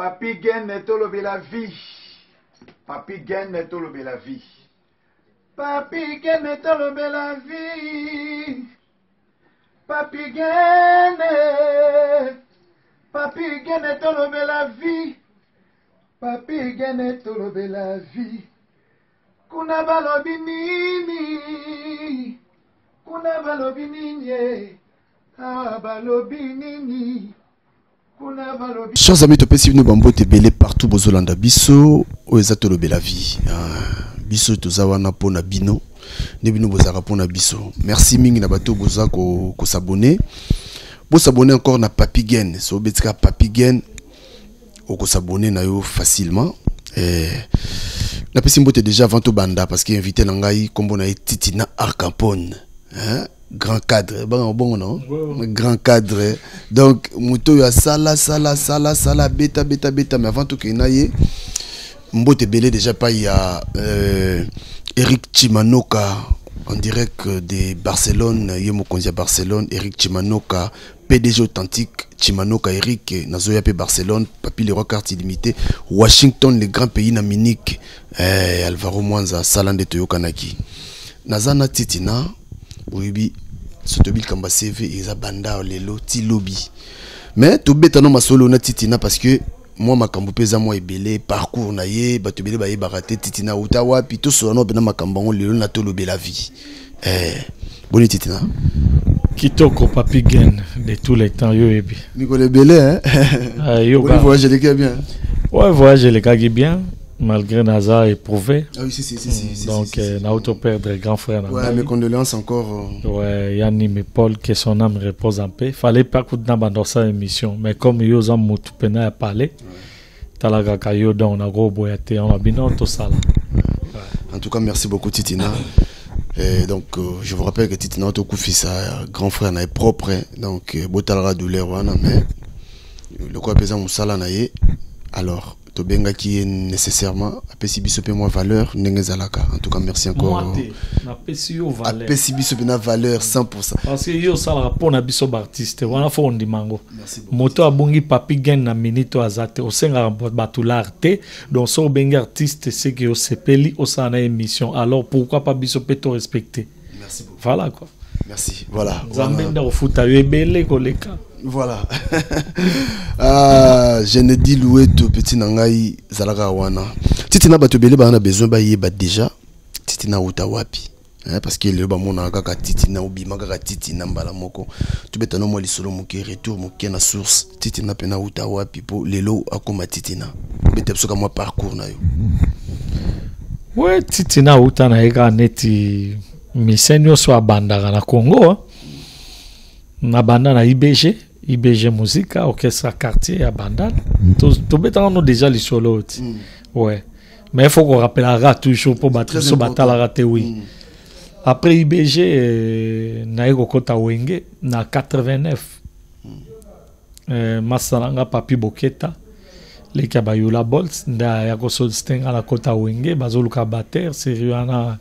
papi gene tolobela vie. Papi gene tolobela vie. Papi gene tolobela vie. Papi gene papi gene tolobela vie. Papi gene tolobela vie. Kuna balobi nini? Kuna balobi nini? Awa balobi nini chers amis topesi bino bambote ebele partout bozolanda. Biso oyo eza tolobela vie Ah, biso toza wana mpona bino. Nde bino bozalaka mpona biso. Merci mingi na bato boza ko- kosabone bosabone encore na papi gen. So obetika papi gen okosabone na yo facilement. Eh, napesi mbote déjà avant tobanda parce que invité na ngai nkombo na ye titina arcampone hein? Grand cadre. Bango bongo non? Grand cadre. Donc moto oyo asala sala sala sala beta beta beta. Mais avant tokende na ye mbote ebele déjà epai ya euh, eric chimanoka en direct de barcelone ye mokonzi ya barcelone eric chimanoka pdg authentique chimanoka eric nazoya mpe barcelone papi le roi carte illimité washington le grand pays na munich eh, alvaro mwanza asala nde toyokanaki. Naza na titina oyebi so ya cv eza banda lelo ti lobi me tobetano masolo na titina parce que mwa makambo mpe eza mwa ebele parcours na ye bato ebele bayebaka te titina uta wapi tosolana mpe na makambo yango lelo na tolobela vie. Eh, boni titina. Kitoko papi gen de tous les temps yo yebi mikolo ebele boni ba- voyage eleki bien. Ouais voyage elekaki bien malgré naza éprouvé ah oui si si si donc euh, si. nauto perdre grand frère ouais mes condoléances encore euh, Ouais, Yanni Paul, que son âme repose en paix. Fallait pas que dans bandorsa émission, mais comme yo za mutu pena ya parler, talaka ka yo don na go boyate on a bino to sala. En tout cas, merci beaucoup Titina. Et donc, euh, je vous rappelle que Titina Oto Koufisa, grand frère, n'est propre. hein. Donc, euh, Botalra douleur, mais le quoi pesant naye. Alors, Tobenga qui est nécessairement, apesi biso pe moi valeur, ndenge zalaka. En tout cas, merci encore. Biso pe na valeur 100%. Parce que yo sala rapport na biso ba artiste, wana fo moto abongi papi gen na minute oyo aza te osengaka bato lar te donc so obengi artiste seke osepeli osala na émission alors pourquoi pas biso mpe to respecte Merci beaucoup. voilà quoi Merci. Voilà. nzambe nde kofuta yo ebele koleka Voilà. ah, je ne dis loué to petit nangai zalaka wana. Titi na bato bele bana besoin ba yeba déjà. Titi na uta wapi. Hein, parce que le ba mona kaka titi na obima kaka titi na mbala moko. Tu beta no mo lisolo moke retour moke na source. Titi na pena uta wapi po lelo akoma titi na. Beta soka moi parcours na yo. we titi na auta na ye kaka neti mise nyonso abandaka na congo ah. nabanda na ibg ibg musika orchestre quartier ya bandala To- tobetaka no déjà lisolo oyo ti ouais. Mais il faut korapelaka toujours mpo bato Très mosusu important. batalaka te oui. Après ibg eh, naye kokɔta wenge na 89 eh, masala nga papi boketa leki ya bayula bolt nde aya kosoliste nga na kota wenge bazoluka bater seri wana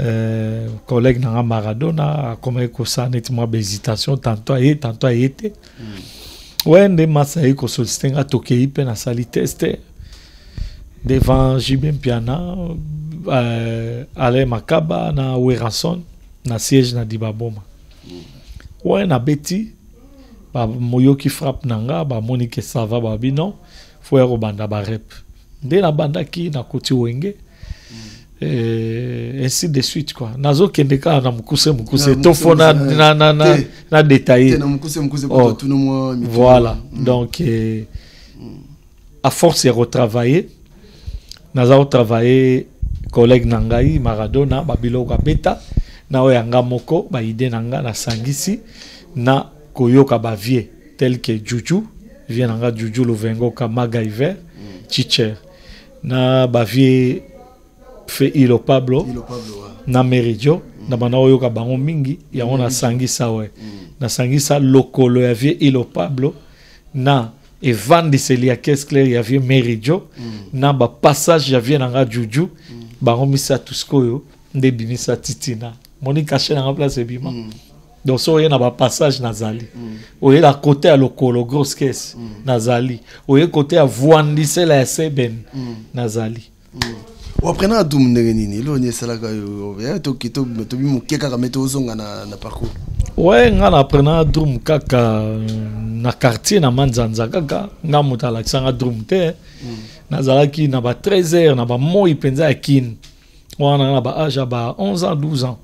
eh, collègue na nga maradona akomaki kosala neti mwa bahésitation tantôt aye tantôt aye te we nde masa ayi kosoliste nga tokei mpe nasali teste devant jibin mpiana euh, alain makaba na werason na siège na dibaboma. We nabeti bamoyoki frappe na nga bamoni ke sava babi non fo ya kobanda barep. Nde nabandaki nakoti wenge eh, ainsi de suite quoi. Nazokende kaka na mokuse na, na, na, na, na mukuse Oh. voilà. donc eh, à force ya kotravaille naza kotravaille collègue na ngai maradona babiloko abeta na oyo yanga moko baide na nga nasangisi na koyoka bavie tel que juju vie na nga juju luvengoka magaiver chicher na bavie fe ilo pablo Ilo Pablo. wa. na meridio na banda oyoka bango mingi yango nasangisa we nasangisa lokolo ya vie ilo pablo na evandiseli ya caisse claire ya vie meridio na bapassage ya vie na nga juju bango misato sikoyo nde ebimisa titina moni kashe na nga place ebima donc so oye na bapassage nazali oye na kote ya lokolo grosse caisse nazali oye kote ya voandisela ya seben nazali waprenaka adumu ndenge nini. Eloko esalaka eh, tobi moke kaka me tozonga na, na parcours. Ouais nga na prenaka drum kaka euh, na quartier na manzanza kaka. Nga moto alakisanga drum te nazalaki na ba 13 heures na bamoi mpenza ya kini wana na baage ya ba 11 ans 12 ans.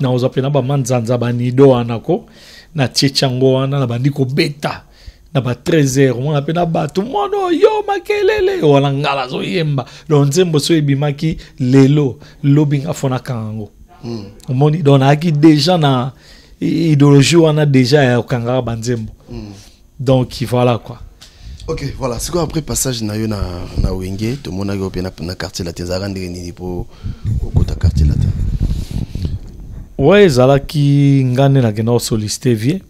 Nakozwa mpe na bamanzanza banido wana ko. Natie tiango wana na bandi kobeta na ba 13 heures omona mpe na bato mwana oyo makelele wana ngala azoyemba donc nzembo so ebimaki lelo lobi nga fonaka yango omoni donc nayaki déjà na idéologie wana déjà ya kokangaka banzembo donc voilà quoi. Ok voilà. Sikoyo après passage na yo na, na wenge? Tomonaki yo mpe na, na quartier latin ezalaka ndenge nini mpo okota quartier latin ouais ezalaki nga nde nakenda kosolicite vie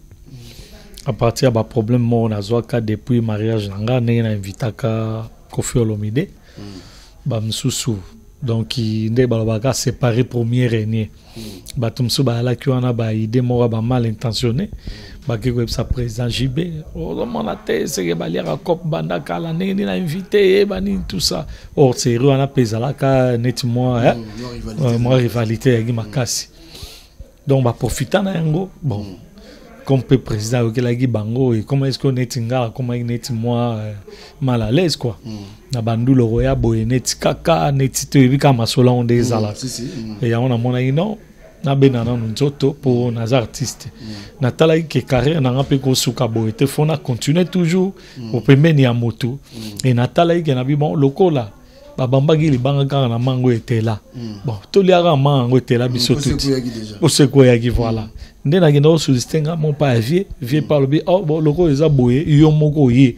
à partir ya baproblème moko nazwaka depuis mariage na nga ndenge nainvitaka kofi olomide. Bamisusu donc i- nde balobaka séparé premier régnier. Bato mosusu bayalaki wana baide moko ya bamal intentionné. Bake koyebisa président jb ozomona te seke baliaka cope banda kala ndenge nini na invité yeba nini tout ça. Or série wana mpe ezalaka neti mwa eh? Mwa rivalité. Eyaki makasi donc baprofita na yango. Bon comme mpe président ayokelaki bango et comment est ce que neti nga akomaki neti mwa euh, mal à l'aise quoi. Na bandula koya boye neti kaka neti toyebi kaka masolo yango nde si, mm. yango namonaki non. Nabenda nanu nzoto mpo naza artiste natalaki ke carrière nanga mpe kosuka boye te fo na continue toujours. Opembeni ya motu e natalaki ke nabi bon lokola babambaki libanga kaka na mango etela bon toliaka manga yango etela biso tuti osekoyaki voilà nde nakenda kosollicite nga mo mpa ya vie vie mpe alobi bon lokola eza boye yo moko oye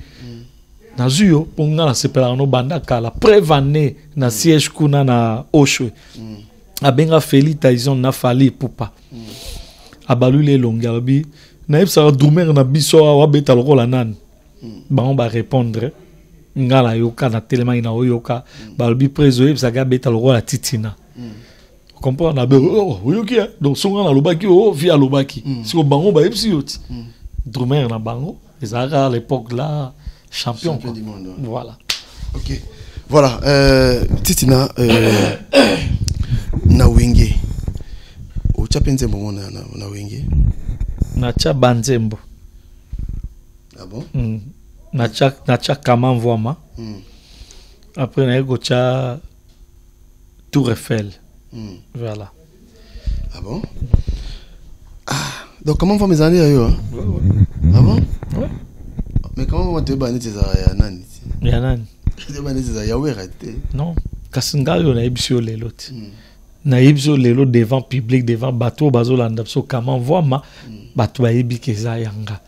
nazwi yo mpo nga nasepelaka no banda kala preuve ane na siège kuna na oshwe abenga feli taison na fali epupa abaluli elongi alobi nayebisaka drumer na biso awa abeta lokola nani bango barépondre nga nayoka natelemaki na oyoka. Balobi prese oyebisaka abeta lokola titina comprendre na be oh, oyoki eh? donc songa nalobaki o vi alobaki siko bango bayebisi yo ti drumer na bango. Ezalaka à l'époque là champion, Champion du monde, ouais. voilà. Ok. Voilà euh, titina euh, na wenge. Otya mpe nzembo mo na, na, na wenge. Natya banzembo. Ah bon? Mm. natya natya kama mvwama mm. après naye kotya tour eiffel Mm. voilà. Ah bon? Ah donc comment mvama ezala nde ya yo hein? ah bon? Ouais. mais comment mvama toyeba neti ezala ya nani ti ya nani toyeba neti ezala ya wera te non. Kasi ngai oyo nayebisi yo lelo nayebisi yo lelo devant public devant oyo bazolanda biso kama mvwama bato bayebi ke eza yanga.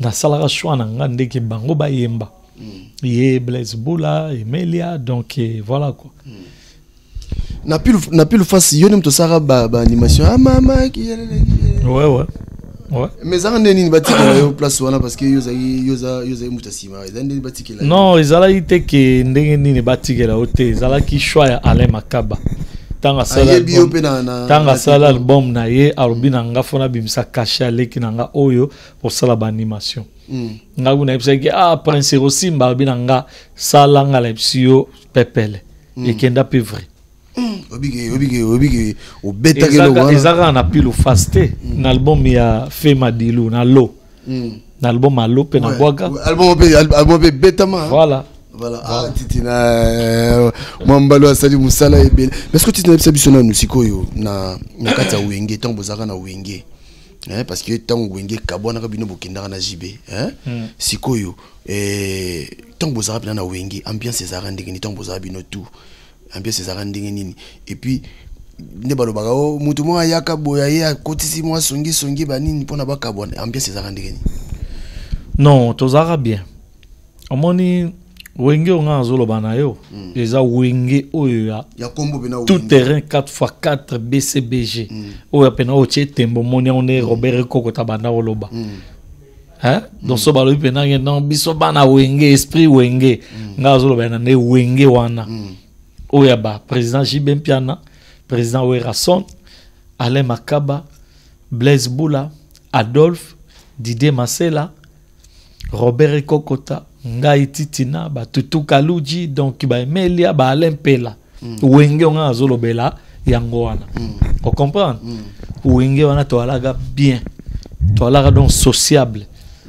Nasalaka shwa na nga ndeke bango bayemba Mm. ye blaise bula emelia donc eh, voilà quoi na pilu na pilu fasi yo osalaka ba- baanimation ah mama ouais ouais. Ouais. Mais ezalaka nde nini batikela yo place wana parce que yo ozali moto nsima batikela non ezalaki te ke ndenge nini batikela yo te ezalaki shwa ya alain makaba. Ntango asala ayebi yo album- na na- na na ye alobi na nga fo nabimisa kashe aleki na nga oyo kosala baanimation Mm. nga kuna yebisaki ah prince alobi na nga sala nga nayebisi yo pepele. Ekenda mpe vrai eloko Ezaka- na te na album ya fe madilu na lo. Mm. na album ya lo mpe na mpe hein. voilà. Voilà. Ah titina mwambalo asali mosala ebele. Mais ce que titina biso nanu sikoyo na kati ya wenge ntango bozalaka na wenge Hein, parce que ntango wenge kabwanaka bino bokendaka na jibe? Mm. sikoyo eh, ntango bozalaka mpena na wenge ambiance ezalaka ndenge nini ntango bozalaka bino tout ambiance ezalaka ndenge nini. Et puis nde balobaka o motu moko ayaka boye aye akotisi mwa songisongi banini mpona bakabwana ambiance ezalaka ndenge nini. Non tozalaka bien. Omoni wenge oyo na yo. Eza wenge oyo ya tout terrain 4x4 bcbg oyo apena oyo tie tembo. Omoni yango nde robert ekokota banda koloba Hein? donc so balobi mpena non biso bana wenge esprit wenge na nde wenge wana ya baprésident jibe mpiana président werason alain makaba blaise bula adolphe didier masela robert ekokota ngai titina batutu kaluji donc baemelia baalain mpela mm. wenge onga azolobela yango wana mm. mm. wenge wana bien toalaka donc sociable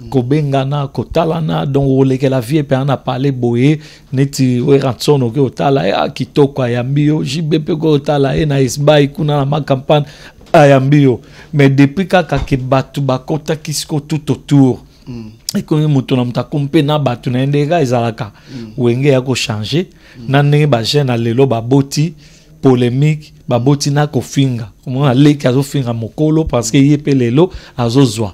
kobengana kotalana donc olekela vie mpe ana parle boye neti weranson oke otala ye kitoko ayambi yo jibe mpe koki otala ye na esbai kuna na makampagne ayambi yo mais depuis kaka ke bato bakɔtaki siko tout autour mm. ekomi moto na moto akomi mpe na bato na ye ndenge ezalaka mm. wenge ya kochange mm. na ndenge bagene na lelo baboti polémique baboti na kofinga. Omona aleki azofinga mokolo parce que ye mpe lelo azozwa.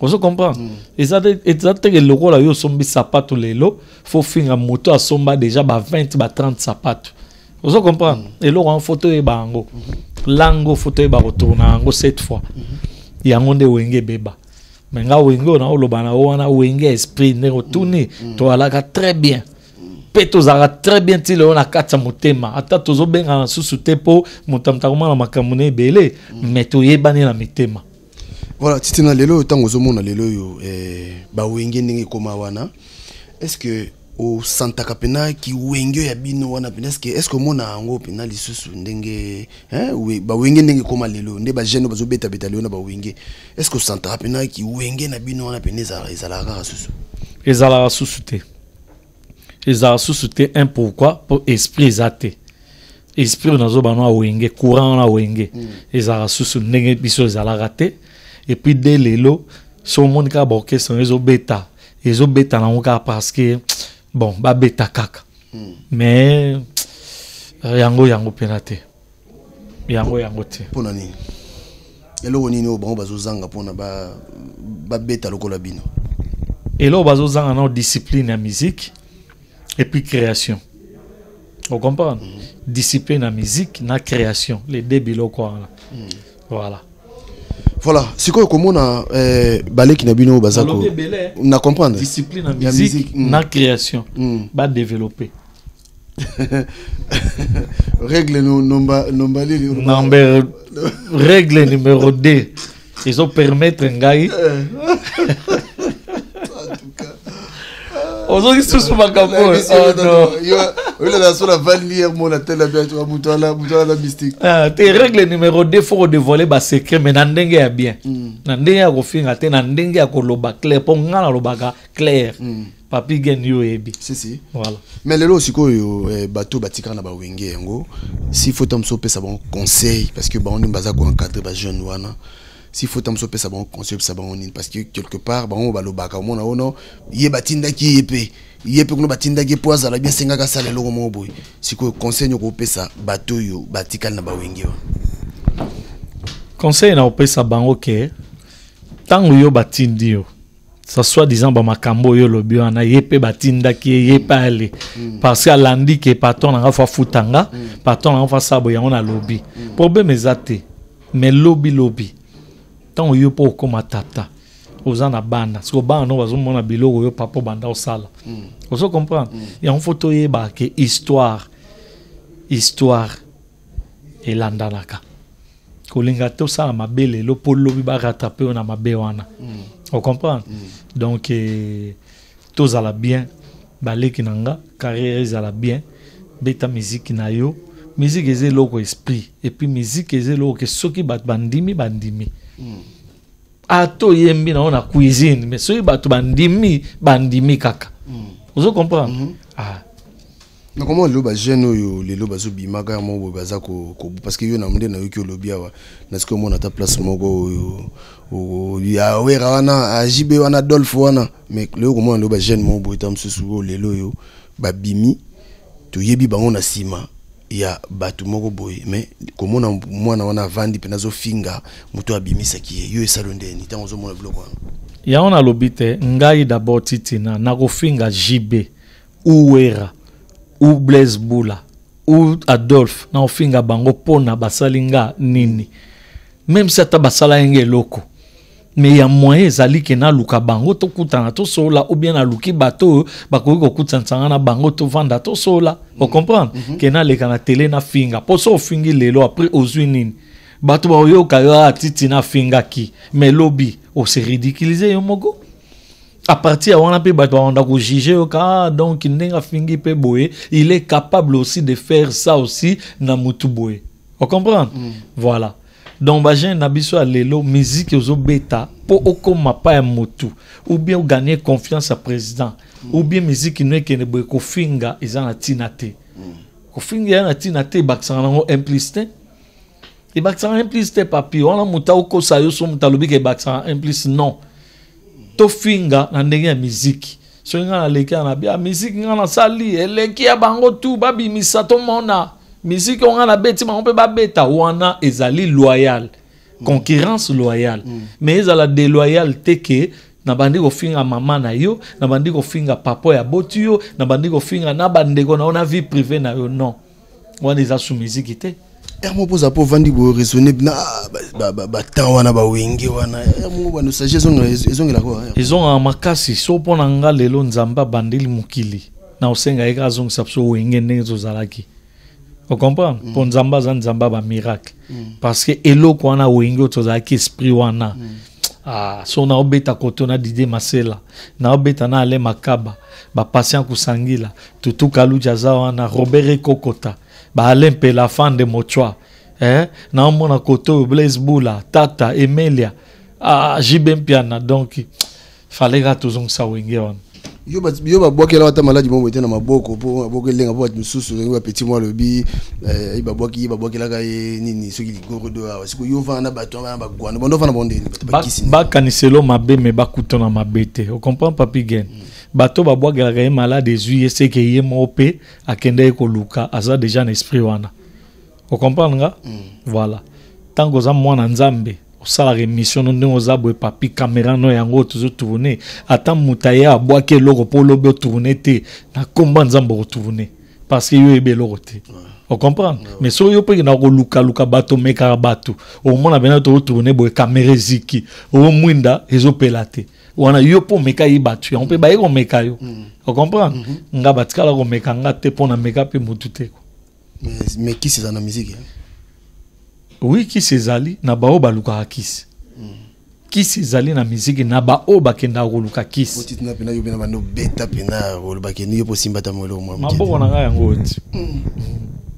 Ozo comprendre eza teke lokola yo osombi sapato lelo. Fo finga moto asomba déjà ba 20 ba 30 sapato ozo comprendre mm. eloko wana foto oyeba yango lango foto oyeba kotourna yango cette fois. Mm -hmm. yango nde wenge ebeba me nga wenge oyo na oloba na o wana wenge esprit ndenge otuni mm. toalaka très bien mpe tozalaka très bien ti lelo na kati ya motema. Ata tozobengana susu te mpo moto amuta komona makambo na ebele me toyebani na mitema. Voilà titina lelo ntango ozomona lelo oyo eh, bawenge ndenge ekóma wana est ce que osantaka mpena kiwenge oyo ya bino wana mpena estce est ce que omona yango mpena lisusu ndenge bawenge ndenge ekóma lelo nde bagene oyo bazobetabeta lelo na bawenge est ce que osantaka mpena kiwenge na bino wana mpena ezalaka kaka susu? Ezalaka susu te ezalaka susu un pourquoi? Mpo esprit eza te esprit oyo nazobana na wenge courant wana wenge. Mm. ezalaka susu ndenge biso ezalaka te epuis de lelo so omoni kaka baorchestre ezobeta ezobeta nango kaka parce que bon babeta kaka mm. mais yango yango mpena te yango yango te mpona nini eloko nini oyo bango bazozanga mpona babeta lokola bino eloko bazozanga nao discipline ya musique et puis création. Vous comprenez? Mm -hmm. Discipline la musique, la création. Les deux biloko wana. Mm. Voilà. Voilà, sikoyo komona eh, baleki na bino bazako na comprendre discipline na musique, musique mm. na création mm. ba développer règle no nomba nomba lili number règle numéro 2 ils ont permettre ngai mystique te règle numéro 2 fo kodevole basecret mais na ndenge ya bien na ndenge ya kofinga te na ndenge ya koloba clair mpo nga nalobaka clair papi gen yo oyebi sisi voilà mais lelo sikoyo eh, bato batikaka na bawenge yango si fota moso opesa bango conseil parce que bango nde baza koencadre bajeune wana s'il faut tam so pesa bango conseil pesa bango nini parce que quelque part bango balobaka omona ono ye batindaki ye mpe ye mpe kuna batindaki ye mpo azala bien asengaka asala eloko moko boye sikoyo conseil nyoko opesa bato oyo batikali na bawenge wana conseil na opesa bango ke ntango yo batindi yo ça soit disant bamakambo oyo olobi wana ye mpe batindaki ye ye mpe ale mm. parce que alandi ke patron nanga fo afutanga mm. patron nanga fo asala boye yango nalobi mm. problème eza te mais lobi lobi ntango yo mpo okóma tata oza na bana. Soki bana no bazomona biloko oyo papa obanda osala. Mm. ozo comprendre? Mm. yango fo toyeba ke histoire histoire elandanaka. Kolinga te osala mabe lelo mpo lobi baratrape oyo na mabe wana. Mm. ocomprendre mm. donc eh, tozala bien baleki na nga carrière ezala bien beta miziki na yo. Miziki eza eloko esprit. Epuis miziki eza eloko ke soki bato bandimi bandimi ata oyembi nango na cuisine mais soki bato bandimi bandimi kaka ozo comprendre mm -hmm. ah. nakoma lelo bajeune oyo lelo bazobimaka ya moko boye baza parce que yo na nde nayoki olobi awa nasiki omona ata place moko oyo ya wera wana ajibe wana adolphe wana mais lelo komona lelo bajeune moko boye ta mosusu oyo lelo oyo babimi toyebi bango na nsima ya bato moko boye me komona mwana wana avandi mpe nazofinga moto abimisaki ye. Yo esalo ndeni ntango ozomona biloko wana. Yango nalobi te ngai dabord titina nakofinga jibe uwera u blaise bula u adolphe nakofinga bango mpona basali nga nini. Meme si ata basala yenge eloko me ya moyen ezali ke naluka bango tokutana tosola ou bien naluki bato oyo bakoki kokutanisanga na bango tovanda tosola mm -hmm. ocomprendre mm -hmm. ke naleka na tele nafinga mpo so ofingi lelo apres ozwi nini. Bato baoyoka yo atiti na afingaki mais lobi ose ridiculize yo moko à partir ya wana mpe bato babanda kojuge yo ka ah, donc ndenge afingi mpe boye. Il est capable aussi de faire ça aussi na boye. Ocomprendre mm. voilà donc bagene na biso ya lelo musique ozobeta mpo okóma pa ya motu ou bien oganye confiance ya président ou bien musique no ekende boye kofinga eza na ntina te kofinga eza na ntina te ebakisaka nango implice te ebakisaka implice te papi wana motu aokosa yo so motu alobiki ebakisaka implice non. Tofinga na ndenge ya miziki soki ngai naleki ya na bia miziki ngai nasali eleki ya bango tu babimisa tomona miziki oyo ngai nabeti bango mpe babeta wana ezali loyal concurrence loyale. Mm. mais ezala déloyal te ke na bandi kofinga mama na yo na bandi kofinga papa ya boti yo na bandi kofinga na bandeko na yo na vie privé na yo non. Wana eza su miziki te. Moko mpoza mpo ovandi boresone na batemp wana bawenge wana. R moko banosage ezongelaka ezongaka makasi so mpo na nga lelo nzambe abandeli mokili. Na osenga ye kaka azongisa biso wenge ndenge tozalaki ocomprendre mpo mm. nzambe aza nzambe ya bamiracle mm. parce que eloko wana wenge oyo tozalaki esprit wana. Mm. ah, so naobeta koto na didie masela naobeta na ale makaba. Bapatient kusangila. Tutu kaluji aza wana robert ekokota baale mpela fan de mochwa eh? naomona kote oyo blaise bula tata emelia. Ah, jibe mpiana donc fale kaka tozongisa wenge wana yo babwakela ata maladi moko ete na maboko mpo maboko elenga mpo bato mosusu ndenge bapeti mwa alobi ye babwaki ye babwakelaka ye nini soki ligorodo awa. Siko yo vana na bato wana bagwana bando vana bonde bakaniselo mabe me bakutana mabe te. Ocomprend papi gen mm. bato babwakelaka ye malade ezwi ye seke ye moko mpe akende ye koluka aza deja na esprit wana. Ocomprendre nga? Mm. voilà. Ntango oza mwana nzambe osalaka émission no ndenge oza boye papi caméra no yango tozotourne ata moto aye abwaki eloko mpo olobi otourne te na komba nzambe okotourne parce que yo oyebi eloko te. Ocomprendre mais soki yo mpe kenda kolukaluka bato omekaka bato omona bena tokotourne boye caméra eziki omwinda ezopela te. Wana yo mpo omeka ye bato yango mpe baye komeka yo. Mm. ocomprendre mm -hmm. nga batikala komeka nga te mpo na meka mpe motu te mais kisi eza na musike oui kisi ezali na baoyo balukaka kisi mm. kisi ezali na miziki na baoyo bakendaka koluka kisi maboko na ngai yango oti.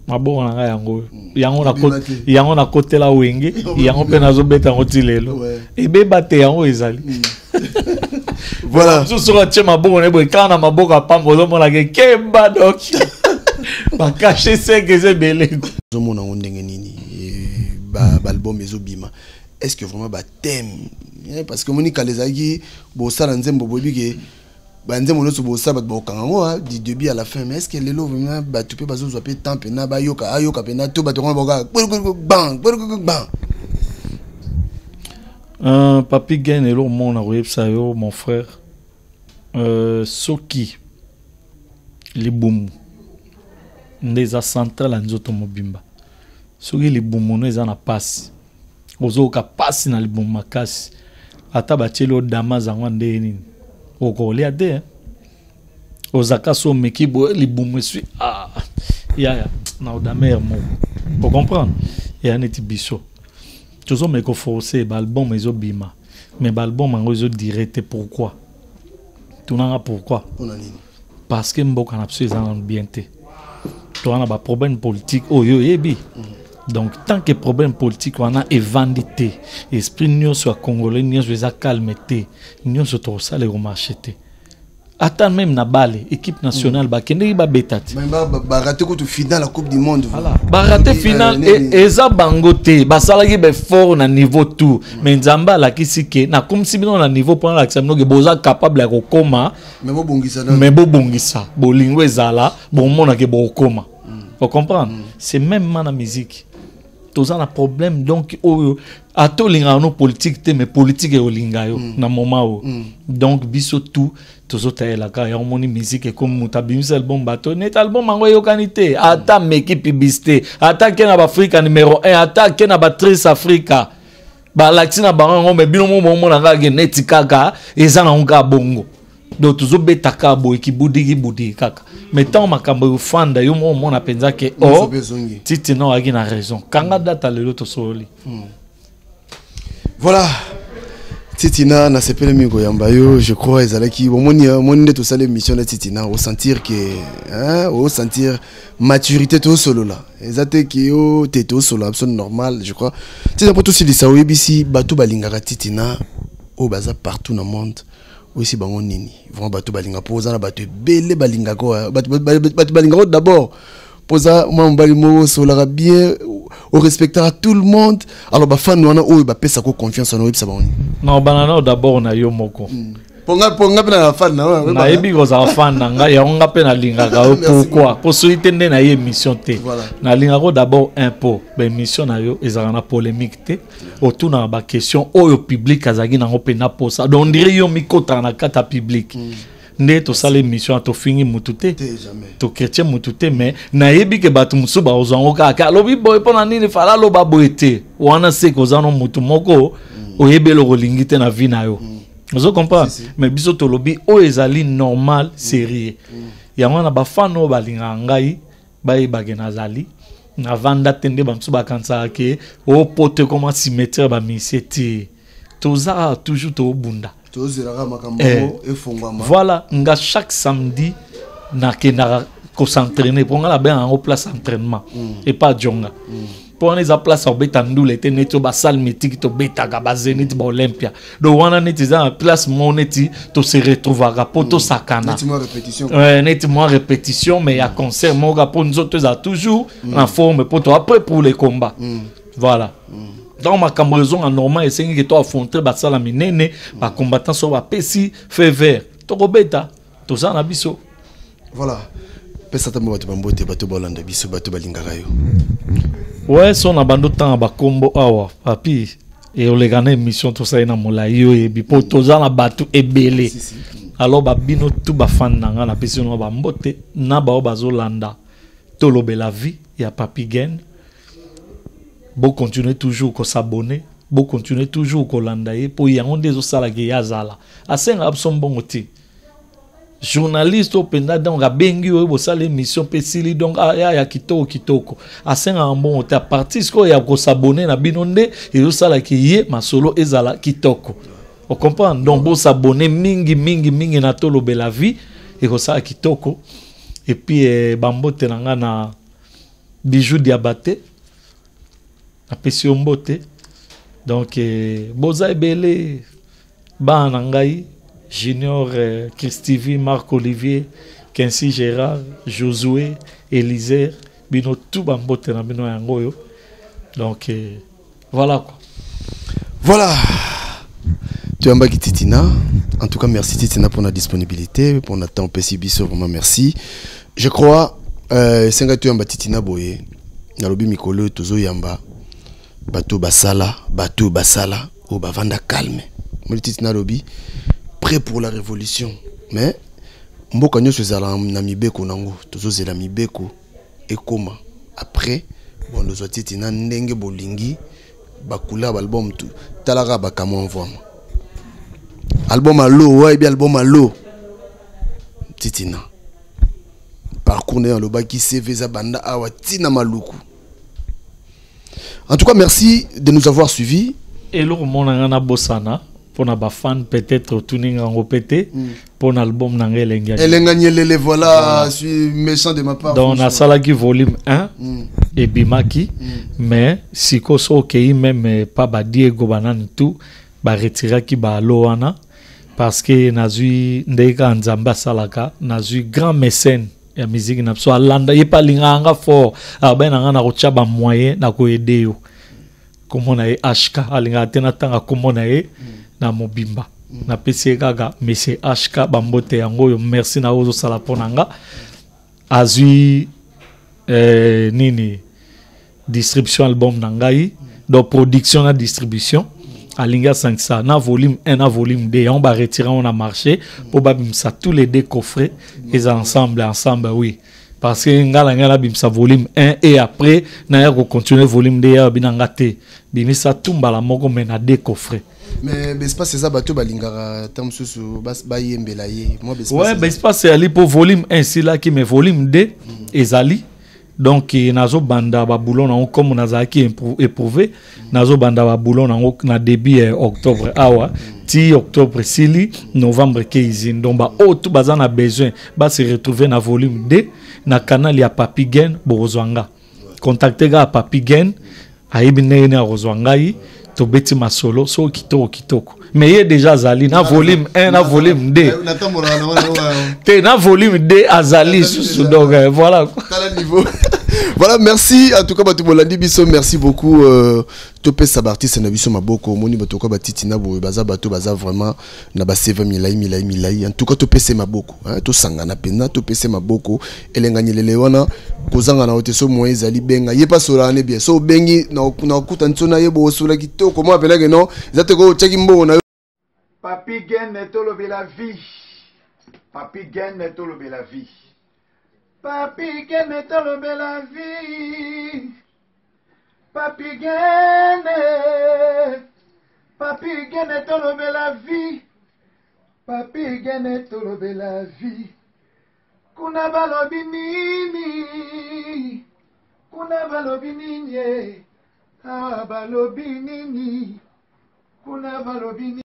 Maboko na ngai yango. Yango nakotela wenge yango mpe nazobeta yango ti lelo. Ebeba te yango ezali. Mosusu atie maboko na ye boye kaka na maboko apamba ozomonaka ekemba dok bakashe seke eza ebele ozomona yango ndenge nini baalbum ezobima. Est ce que vraiment bathème parce que moni kala ezalaki bosala nzembo boyebi ke banzembo nyonso bosala bato bakokanga yango du début à la fin. Mais est ce que lelo vraiment bato mpe bazozwa mpe temps mpena bayoka ayoka mpena to bato kona bakoka ban ban Uh, papi gen eloko moko na koyebisa yo mon frère. Uh, soki libumu nde eza central ya nzoto mobimba soki libumu no eza na pasi ozoyoka pasi na libumu makasi. Ata batieli yo dama zango ndenge nini? Okolia te ozaka so omeki boye libumu esui ah, yaya na odamere moko ocomprendre eya neti biso. Tozomeka koforce baalbum ezobima. Mais baalbum yango ezodire te pourquoi? Tunanga pourquoi? Parce que mboka na biso eza nanu bien te toza na baproblème politique oyo oyebi donc tant que problème politique wana evandi te esprit nyonso ya congolais nyonso eza calme te nyonso tokosala ekomarche te. Ata même na bale équipe nationale mm. bakendeki babeta te. Barate kutu final ya coupe du monde voilà. barate final eza bango te. Basalaki befort na niveau tour mais nzambe alakisi ke nakomisi bino na niveau mpona alakisa bino ke boza capable ya kokóma mais bobongisa bolingo ezala bomonake bokokóma mm. ocomprendre mm. c'est même ma na musique toza na problème donc oyo ata olingaka no politique te mais politique ekolinga yo mm. na moment oyo. Mm. donc biso tout tozotayelaka yango moni musike ekomi moto abimisi album bato neti album yango eyokani te. Ata meki publicité ata ke na baafrika numero 1 ata ke na batrice afrika balakisi na bango yango me bino mo bomona kaka neti kaka eza nango kaka bongo donc tozobeta kaka boye kibudiki budiki kaka mais ntango makambo eofanda yo mo omona mpenza ke o mpe ezongi. titi na oyaki na raison. Kanga data lelo tosoli voilà. Titina nasepelemi koyamba yo je crois ezalaki omoni omoni nde tosala émission na titina osentir ke hein, osentir maturité tosolola eza te ke yo te tosolola biso normal je crois. Tina mpo tosilisa oyebisi bato balingaka titina oyo baza partout na monde oyebisi bango nini. Vraiment bato balingaka mpo oza na bato ebele balingaka oyo. bato balingaka d'abord. Mpo oza mwa mobali moko osololaka bien orespectaka tout le monde. Alors bafani wana oyo bapesaka confiance wana oyebisa bango nini? Na obanda nao d'abord na yo moko. Nga mpo nga mpe na bafani na nayebi kozala fan na ngai yango nga mpe nalingaka yo pourkui mpo soki te nde na ye émission te. Nalingaka yo d'abord un po baémission na yo ezalaka na polémique te. Otunaka baquestion oyo public azalaki nango mpenza posa. Donc ondire yo mikotaka na kati ya public. Nde tosala émission ya tofingi mutu te. Tokretien mutu te mais nayebi ke bato mosusu bakozwa yango kaka. Alobi boye mpo na nini? Fala aloba boye te. Wana seke oza no motu moko oyebi eloko olingi te na vie na yo ozo comprendre Si, si. mais biso tolobi oyo ezali normal serie yango na bafan oyo balingaka ngai bayebake nazali. Navanda te nde bamosusu bakanisaka ke opo te koma cimetière bamisie te. Tozaka toujours makambo Eh. voilà nga chaque samedi nakendaka kosentraîne mpo nga nabenga yango place entraînement. Epa jonga mpo wana eza place ya kobeta ndula ete neti oyo basale mitiki tobetaka baze neti baolympia donc wana neti eza na place moko neti tose retrouvaka mpo tosakana neti mwa répétition mais ya concert moko kaka mpo nzoto eza toujours na forme mpo to après pour les combats. Voilà. Donc makambo ezonga normal esengi ke to affronter basala minene bacombattant so bapesi fait vert tokobeta toza na biso voilà pesa ta mwa bato bambote bato balanda biso bato balingaka yo. Ouais so na bando bakombo awa papi eoleka na émission tosali na molai oyebi mpo toza na bato ebele. Alors babino tu bafani na nga napesi no bambote na bao bazolanda tolobela vie ya papi gen bocontinue toujours kosabone bocontinue toujours kolanda ye mpo yango nde ezosalaka ye azala asengaka biso mbongo te journaliste oyo mpenza donc abengi oyo bosala émission mpe esili donc aya ya kitoko kitoko. Asengaka mbongo te apartir sikoyo ya kosabone na bino nde ezosalaka ye masolo ezala kitoko. Ocomprendre donc bosabone mingi mingi mingi na tolobela vie ekosala kitoko. Epuis eh, bambote na nga na bijou diabate napesi yo mbote. Donc eh, boza ebele bana na ngai junior eh, christivi marc olivier kensi gérard josué éliser bino tu na bino yango oyo donc eh, voilà quoi. Voilà. Toyambaki titina. En tout cas merci titina pour la disponibilité pour notre temps biso vraiment merci. Je crois euh, esengai toyamba titina boye. Nalobi mikolo oyo tozoyamba bato basala bato basala oyo bavanda calme. Moli titina alobi prêt pour la révolution. Mais mboka nyonso ezala na mibeko nango tozozela mibeko ekoma. Après bon tozwa titina ndenge bolingi bacouleur baalbum tu talaka bakamwa mvwama album alo oyebi album alo titina parcours na. Ye alobaki cv eza banda awa maluku. En tout cas merci de nous avoir suivis. Eloko mona nga nabosana mpona bafan peut-être otuni ngango mpe te mpona album na ngai voilà je suis méchant de ma part donc nasalaki volume 1 Mm. ebimaki mais siko so okei meme pa badiego banani tu baretiraki baalo wana parce que nazwi ndenge kaka nzambe asalaka nazwi grand mécène ya miziki na biso alanda ye mpe alingaka fort abai na nga na kotya bamoyen na yo. Ye hk alingaka te natanga komona ye na mobimba. Napesi ye kaka monsieur hk bambote yango oyo merci na ozosala mpo na nga. Eh, nini distribution album na ngai. Donc production na distribution. Alingi asangisa na volume 1 na volume 2 yango baretira yango na marché mpo babimisa tous les deux coffrets. Eza ensemble ensemble oui. Parce que ngai na ngai nabimisa volume 1 et après naya volume 2 ya bina nga te. Bimisa tu mbala moko me na deux mais bespace eza bato balingaka ta mosusu bayembela ye ouais bespace ezali mpo volume 1 esilaki mais volume 2 ezali. Donc eh, nazobanda baboulon nango comme nazalaki éprouv- éprouvé nazobanda baboulon nango na début eh, octobre awa. Ti octobre esili novembre ke izini donc baoyo tu baza na besoin base retrouve na volume 2 na canal ya papi gen bokozwa nga contacte kaka papi gen ayebi ndenge nini akozwa ngai tobeti masolo so kitoko kitoko. Mais ye déjà azali na volume 1 na volume 2 natambolaka na wana wana te na volume 2 azali susu donc euh, voilà voilà merci. En tout cas bato bolandi biso merci beaucoup euh, topesa baartiste na biso maboko. Omoni bato koa batiti na boye baza bato baza vraiment na baseve milai milai milai. Cas topese maboko tosangana mpenza topese maboko. Elenganyelele wana kozanga na yo te so moye ezali benga. Ye mpa solaka ne bien. So obengi na na okuta nso na ye bokosola kitoko. Mwa apelake no eza te ko otyaki mbongo na yo. Papi gene tolobela vie. Papi gene tolobela vie. Papi gene tolobela vie papi gene papi gene tolobela vie. Papi gene tolobela vie. Kuna balobi nini? Kuna balobi nini? Awa balobi nini? Kuna balobi nini